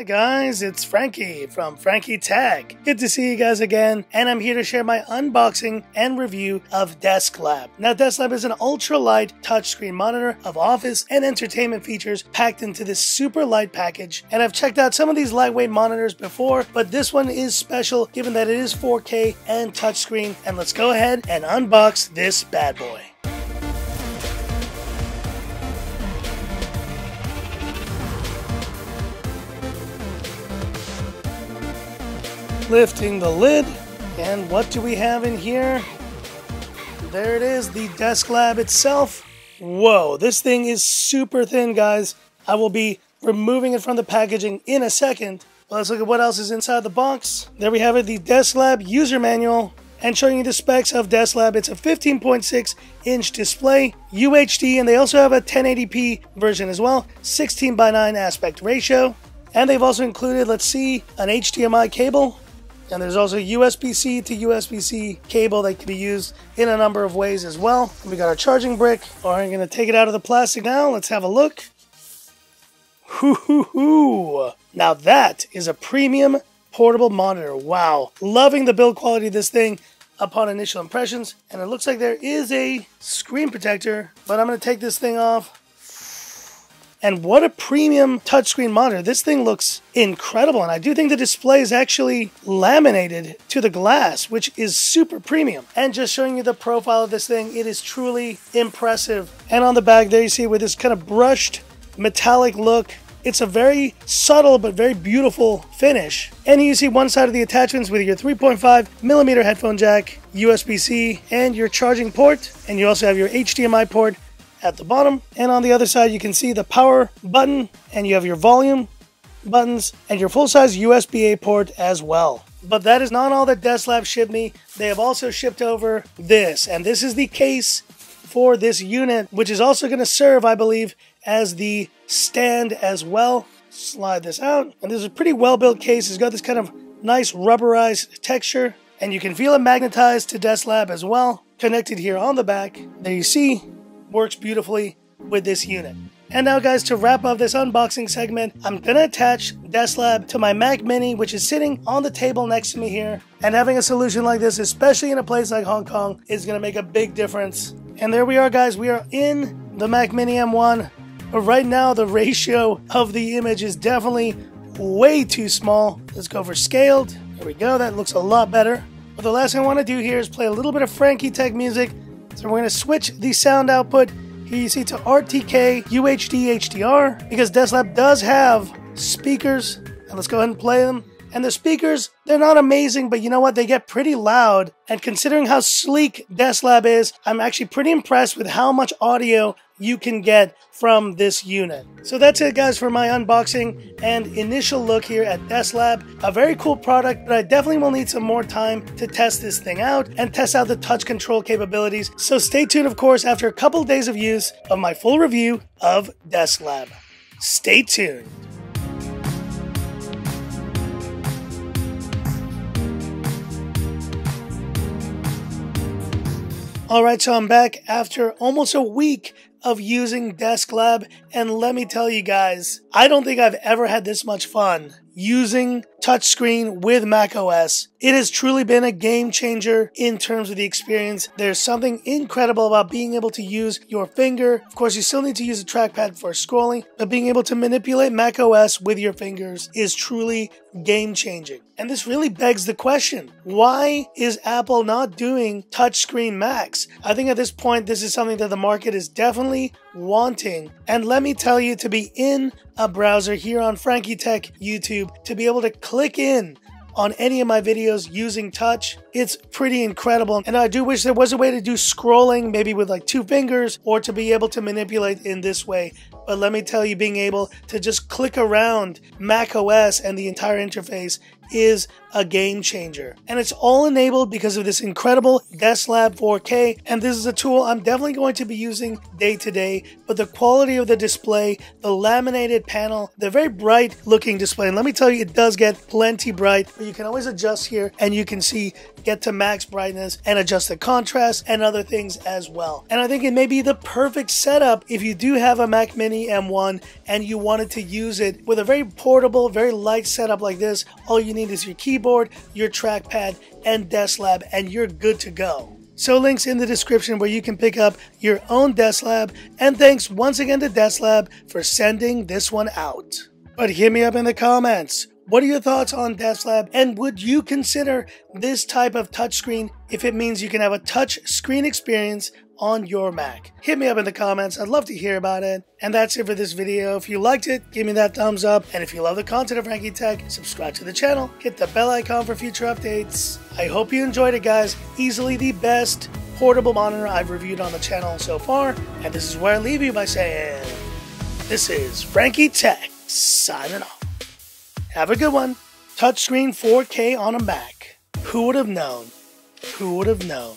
Hi guys, it's Frankie from Frankie Tech. Good to see you guys again, and I'm here to share my unboxing and review of DeskLab. Now, DeskLab is an ultra-light touchscreen monitor of office and entertainment features packed into this super light package. And I've checked out some of these lightweight monitors before, but this one is special given that it is 4K and touchscreen. And let's go ahead and unbox this bad boy. Lifting the lid. And what do we have in here? There it is, the DeskLab itself. Whoa, this thing is super thin, guys. I will be removing it from the packaging in a second. Let's look at what else is inside the box. There we have it, the DeskLab user manual. And showing you the specs of DeskLab, it's a 15.6 inch display, UHD, and they also have a 1080p version as well, 16 by 9 aspect ratio. And they've also included, let's see, an HDMI cable, and there's also a USB-C to USB-C cable that can be used in a number of ways as well. We got our charging brick. All right, I'm gonna take it out of the plastic now. Let's have a look. Hoo hoo hoo! Now that is a premium portable monitor. Wow. Loving the build quality of this thing upon initial impressions. And it looks like there is a screen protector, but I'm gonna take this thing off and what a premium touchscreen monitor. This thing looks incredible. And I do think the display is actually laminated to the glass, which is super premium. And just showing you the profile of this thing, it is truly impressive. And on the back there, you see with this kind of brushed metallic look, it's a very subtle but very beautiful finish. And you see one side of the attachments with your 3.5 millimeter headphone jack, USB-C, and your charging port. And you also have your HDMI port at the bottom. And on the other side, you can see the power button and you have your volume buttons and your full-size USB-A port as well. But that is not all that DeskLab shipped me. They have also shipped over this, and this is the case for this unit, which is also going to serve, I believe, as the stand as well. Slide this out, and this is a pretty well-built case. It's got this kind of nice rubberized texture, and you can feel it magnetized to DeskLab as well, connected here on the back. There you see works beautifully with this unit. And now guys, to wrap up this unboxing segment, I'm gonna attach DeskLab to my Mac Mini, which is sitting on the table next to me here. And having a solution like this, especially in a place like Hong Kong, is gonna make a big difference. And there we are guys, we are in the Mac Mini M1. But right now, the ratio of the image is definitely way too small. Let's go for scaled. There we go, that looks a lot better. But the last thing I wanna do here is play a little bit of Frankie Tech music so we're going to switch the sound output here you see to RTK UHD HDR because DeskLab does have speakers and let's go ahead and play them. And the speakers, they're not amazing, but you know what? They get pretty loud. And considering how sleek DeskLab is, I'm actually pretty impressed with how much audio you can get from this unit. So that's it guys for my unboxing and initial look here at DeskLab. A very cool product, but I definitely will need some more time to test this thing out and test out the touch control capabilities. So stay tuned of course after a couple days of use of my full review of DeskLab. Stay tuned. All right, so I'm back after almost a week of using DeskLab, and let me tell you guys, I don't think I've ever had this much fun using touchscreen with macOS. It has truly been a game changer in terms of the experience. There's something incredible about being able to use your finger. Of course, you still need to use a trackpad for scrolling, but being able to manipulate macOS with your fingers is truly game changing. And this really begs the question why is Apple not doing touchscreen Macs? I think at this point, this is something that the market is definitely wanting. And let me tell you, to be in a browser here on Frankie Tech YouTube, to be able to click in on any of my videos using touch. It's pretty incredible. And I do wish there was a way to do scrolling, maybe with like two fingers, or to be able to manipulate in this way. But let me tell you, being able to just click around Mac OS and the entire interface is a game changer. And it's all enabled because of this incredible Desk Lab 4K. And this is a tool I'm definitely going to be using day to day. But the quality of the display, the laminated panel, the very bright looking display. And let me tell you, it does get plenty bright, but you can always adjust here and you can see get to max brightness and adjust the contrast and other things as well. And I think it may be the perfect setup if you do have a Mac Mini M1 and you wanted to use it with a very portable, very light setup like this. All you need is your keyboard, your trackpad, and Desk Lab, and you're good to go. So links in the description where you can pick up your own Desk Lab. And thanks once again to Desk Lab for sending this one out. But hit me up in the comments. What are your thoughts on Desk Lab? And would you consider this type of touchscreen if it means you can have a touch screen experience on your Mac? Hit me up in the comments. I'd love to hear about it. And that's it for this video. If you liked it, give me that thumbs up. And if you love the content of Frankie Tech, subscribe to the channel. Hit the bell icon for future updates. I hope you enjoyed it, guys. Easily the best portable monitor I've reviewed on the channel so far. And this is where I leave you by saying, this is Frankie Tech signing off. Have a good one. Touchscreen 4K on a Mac. Who would have known? Who would have known?